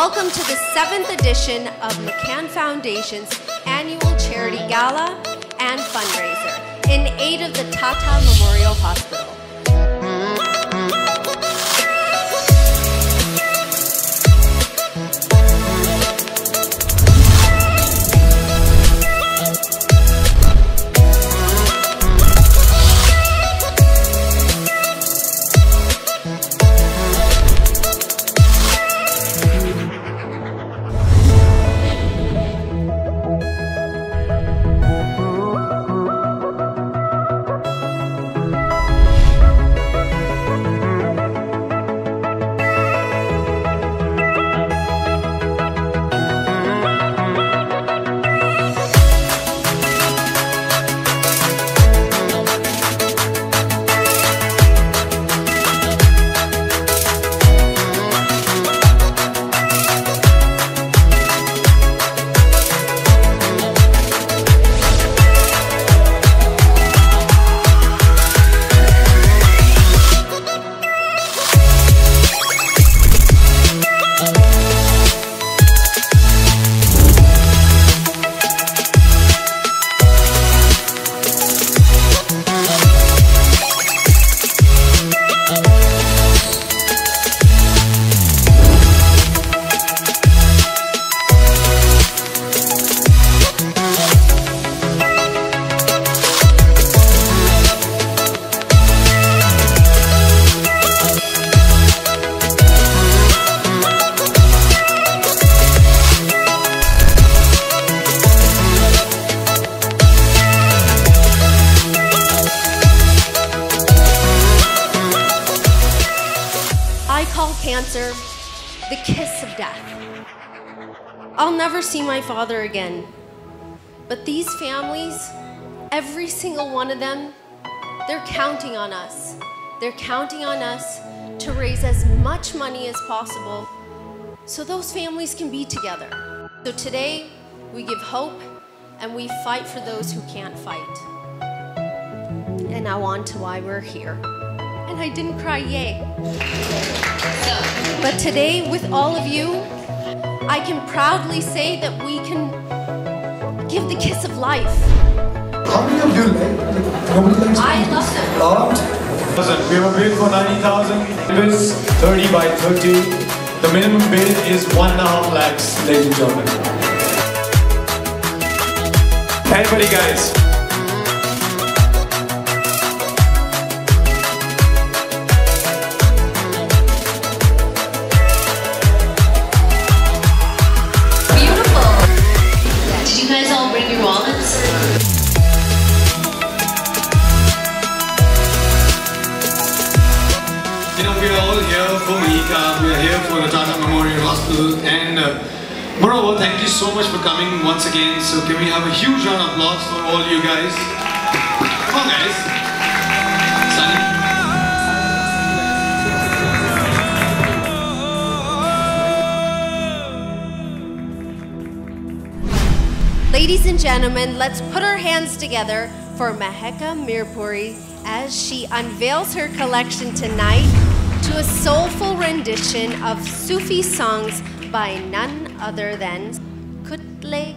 Welcome to the seventh edition of MCAN Foundation's annual charity gala and fundraiser in aid of the Tata Memorial Hospital. I call cancer the kiss of death. I'll never see my father again. But these families, every single one of them, they're counting on us. They're counting on us to raise as much money as possible so those families can be together. So today, we give hope and we fight for those who can't fight. And now on to why we're here. And I didn't cry, yay. But today, with all of you, I can proudly say that we can give the kiss of life. How many of you like? like nobody likes I love them. Lot. We have a bid for 90,000. It is 30 by 30. The minimum bid is one and a half lakhs, ladies and gentlemen. Anybody, guys? You know, we're all here for Maheka, we're here for the Tata Memorial Hospital, and uh, moreover, thank you so much for coming once again. So, can we have a huge round of applause for all you guys? Come on, guys. Sunny. Ladies and gentlemen, let's put our hands together for Maheka Mirpuri as she unveils her collection tonight to a soulful rendition of Sufi songs by none other than Kutle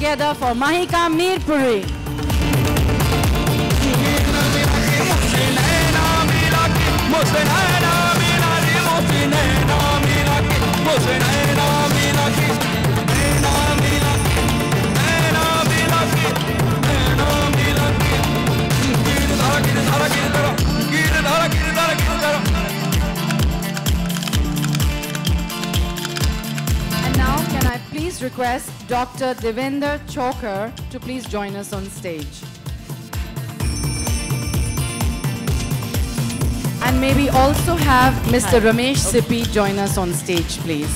together for Maheka Mirpuri. Please request Dr. Devender Chokar to please join us on stage? And may we also have Mr. Ramesh Sippy join us on stage, please.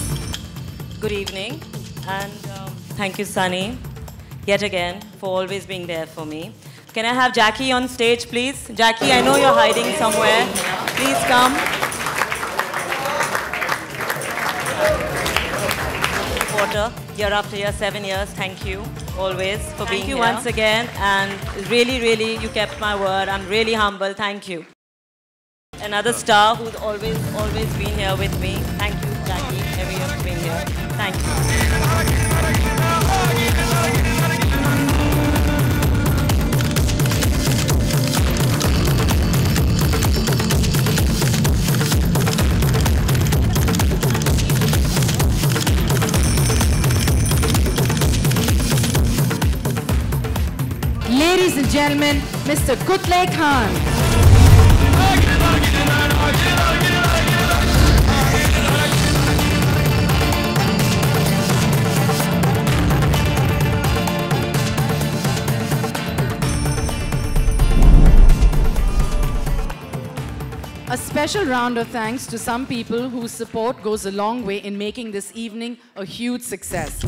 Good evening, and um, thank you, Sunny, yet again, for always being there for me. Can I have Jackie on stage, please? Jackie, I know you're hiding somewhere. Please come. Year after year, seven years. Thank you always for being here. Thank you once again, and really, really, you kept my word. I'm really humble. Thank you. Another star who's always, always been here with me. Thank you, Jackie, every year for being here. Thank you. Gentlemen, Mr. Kutle Khan. A special round of thanks to some people whose support goes a long way in making this evening a huge success.